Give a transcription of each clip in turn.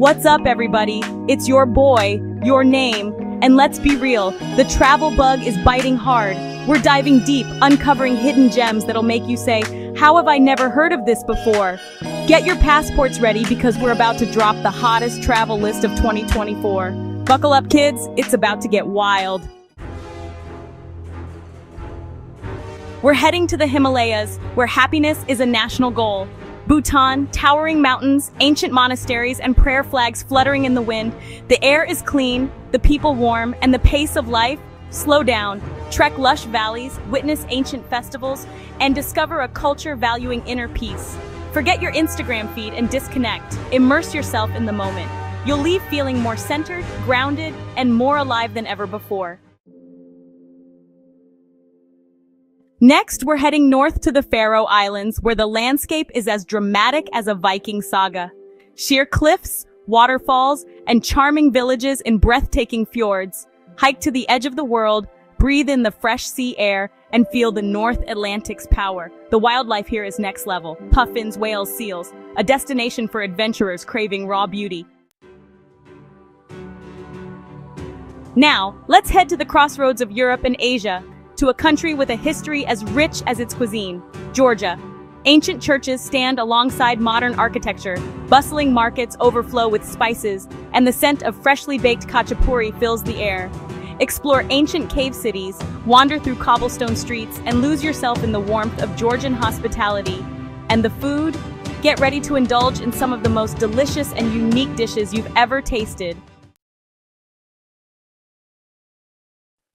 What's up, everybody? It's your boy, your name, and let's be real, the travel bug is biting hard. We're diving deep, uncovering hidden gems that'll make you say, How have I never heard of this before? Get your passports ready because we're about to drop the hottest travel list of 2024. Buckle up, kids, it's about to get wild. We're heading to the Himalayas, where happiness is a national goal. Bhutan, towering mountains, ancient monasteries, and prayer flags fluttering in the wind. The air is clean, the people warm, and the pace of life slow down. Trek lush valleys, witness ancient festivals, and discover a culture valuing inner peace. Forget your Instagram feed and disconnect. Immerse yourself in the moment. You'll leave feeling more centered, grounded, and more alive than ever before. Next, we're heading north to the Faroe Islands, where the landscape is as dramatic as a Viking saga. Sheer cliffs, waterfalls, and charming villages in breathtaking fjords. Hike to the edge of the world, breathe in the fresh sea air, and feel the North Atlantic's power. The wildlife here is next level. Puffins, whales, seals. A destination for adventurers craving raw beauty. Now, let's head to the crossroads of Europe and Asia, to a country with a history as rich as its cuisine, Georgia. Ancient churches stand alongside modern architecture, bustling markets overflow with spices, and the scent of freshly baked khachapuri fills the air. Explore ancient cave cities, wander through cobblestone streets, and lose yourself in the warmth of Georgian hospitality. And the food? Get ready to indulge in some of the most delicious and unique dishes you've ever tasted.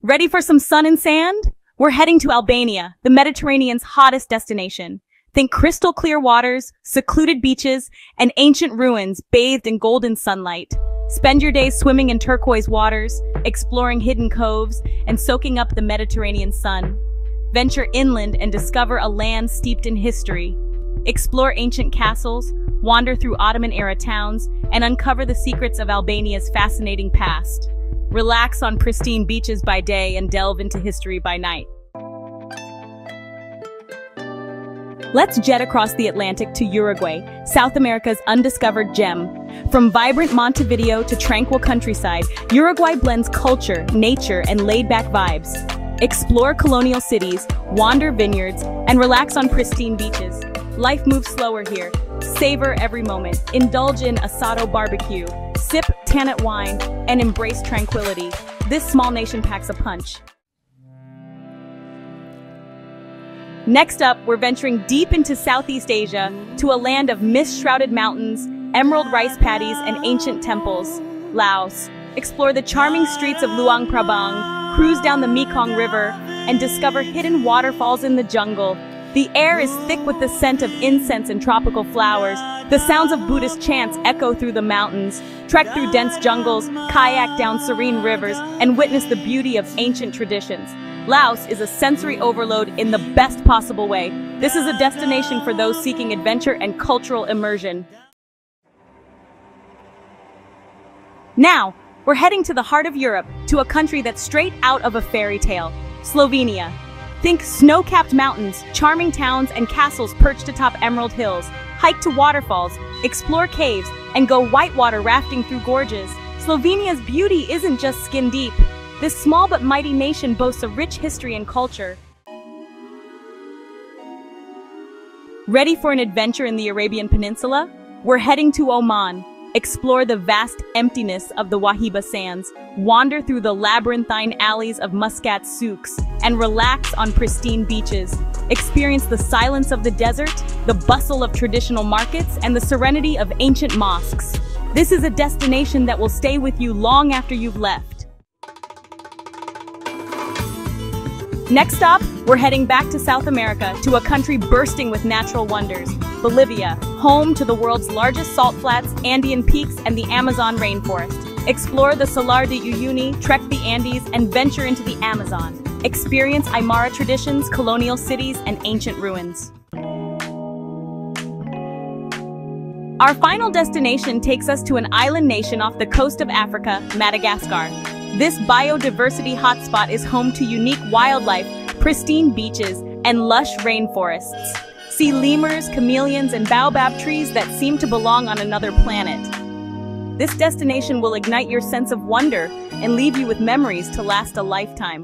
Ready for some sun and sand? We're heading to Albania, the Mediterranean's hottest destination. Think crystal clear waters, secluded beaches, and ancient ruins bathed in golden sunlight. Spend your days swimming in turquoise waters, exploring hidden coves, and soaking up the Mediterranean sun. Venture inland and discover a land steeped in history. Explore ancient castles, wander through Ottoman-era towns, and uncover the secrets of Albania's fascinating past. Relax on pristine beaches by day and delve into history by night. Let's jet across the Atlantic to Uruguay, South America's undiscovered gem. From vibrant Montevideo to tranquil countryside, Uruguay blends culture, nature, and laid-back vibes. Explore colonial cities, wander vineyards, and relax on pristine beaches. Life moves slower here. Savor every moment. Indulge in asado barbecue. Sip Tannat wine and embrace tranquility. This small nation packs a punch. Next up, we're venturing deep into Southeast Asia to a land of mist-shrouded mountains, emerald rice paddies, and ancient temples. Laos. Explore the charming streets of Luang Prabang, cruise down the Mekong River, and discover hidden waterfalls in the jungle. The air is thick with the scent of incense and tropical flowers. The sounds of Buddhist chants echo through the mountains. Trek through dense jungles, kayak down serene rivers, and witness the beauty of ancient traditions. Laos is a sensory overload in the best possible way. This is a destination for those seeking adventure and cultural immersion. Now, we're heading to the heart of Europe, to a country that's straight out of a fairy tale, Slovenia. Think snow-capped mountains, charming towns, and castles perched atop emerald hills. Hike to waterfalls, explore caves, and go whitewater rafting through gorges. Slovenia's beauty isn't just skin deep. This small but mighty nation boasts a rich history and culture. Ready for an adventure in the Arabian Peninsula? We're heading to Oman. Explore the vast emptiness of the Wahiba Sands, wander through the labyrinthine alleys of Muscat souks, and relax on pristine beaches. Experience the silence of the desert, the bustle of traditional markets, and the serenity of ancient mosques. This is a destination that will stay with you long after you've left. Next stop, we're heading back to South America to a country bursting with natural wonders, Bolivia, home to the world's largest salt flats, Andean peaks, and the Amazon rainforest. Explore the Salar de Uyuni, trek the Andes, and venture into the Amazon. Experience Aymara traditions, colonial cities, and ancient ruins. Our final destination takes us to an island nation off the coast of Africa, Madagascar. This biodiversity hotspot is home to unique wildlife, pristine beaches, and lush rainforests. See lemurs, chameleons, and baobab trees that seem to belong on another planet. This destination will ignite your sense of wonder and leave you with memories to last a lifetime.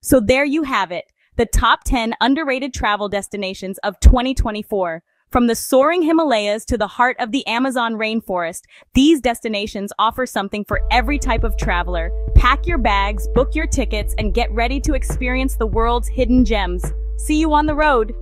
So there you have it the top 10 underrated travel destinations of 2024. From the soaring Himalayas to the heart of the Amazon rainforest, these destinations offer something for every type of traveler. Pack your bags, book your tickets, and get ready to experience the world's hidden gems. See you on the road.